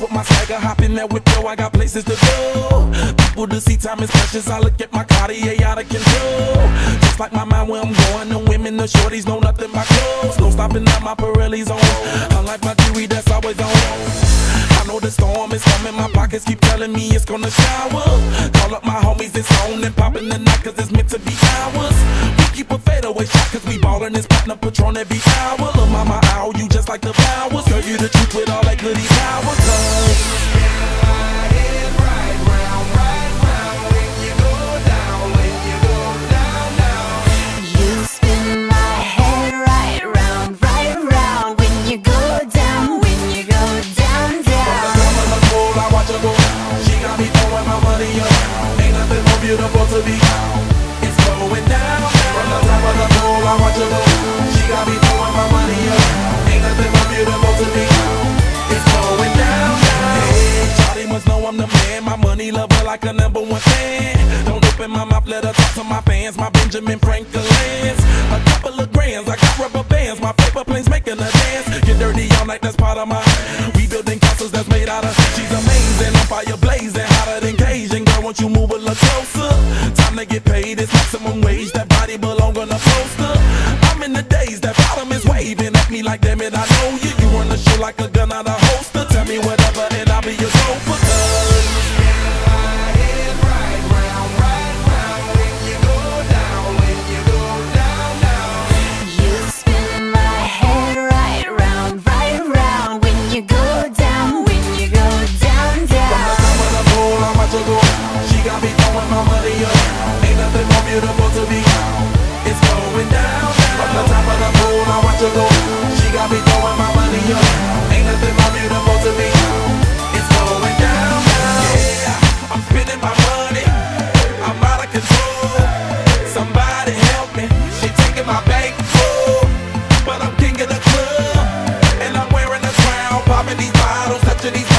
with my swagger, hop in with yo. I got places to go. People to see, time is precious. I look at my Cartier out of control. Just like my mind where I'm going. The women, the shorties know nothing but clothes. No stopping at my Pirelli's on. Unlike my jewelry that's always on. The storm is coming, my pockets keep telling me it's gonna shower. Call up my homies, it's on and popping the night, cause it's meant to be ours. We keep a fadeaway shot, cause we ballin' this platinum patron every hour. Look, mama, ow, you just like the flowers. Girl, you the truth with all that goody power, cause. My money up. Ain't nothing more beautiful to be. It's going down. From the top of the pool, I watch her go. She got me throwing my money up. Ain't nothing more beautiful to be. It's going down. Hey, Shawty must know I'm the man. My money lover like a number one fan. Don't open my mouth, let her talk to my fans. My Benjamin Franklin's. Night, that's part of my. We building castles that's made out of. She's amazing, on fire blazing, hotter than Cajun. Girl, won't you move a little closer? Time to get paid, it's maximum wage. That body belong on a poster. I'm in the days, that bottom is waving at me like, damn it, I know you. You run the show like a gun out of holster. Tell me whatever, and I'll be your chauffeur. obstacle. She got me throwing my money up. Ain't nothing more beautiful to me. It's going down, down. Yeah, I'm spending my money. I'm out of control. Somebody help me. She taking my bank but I'm king of the club, and I'm wearing a crown, popping these bottles, touching these.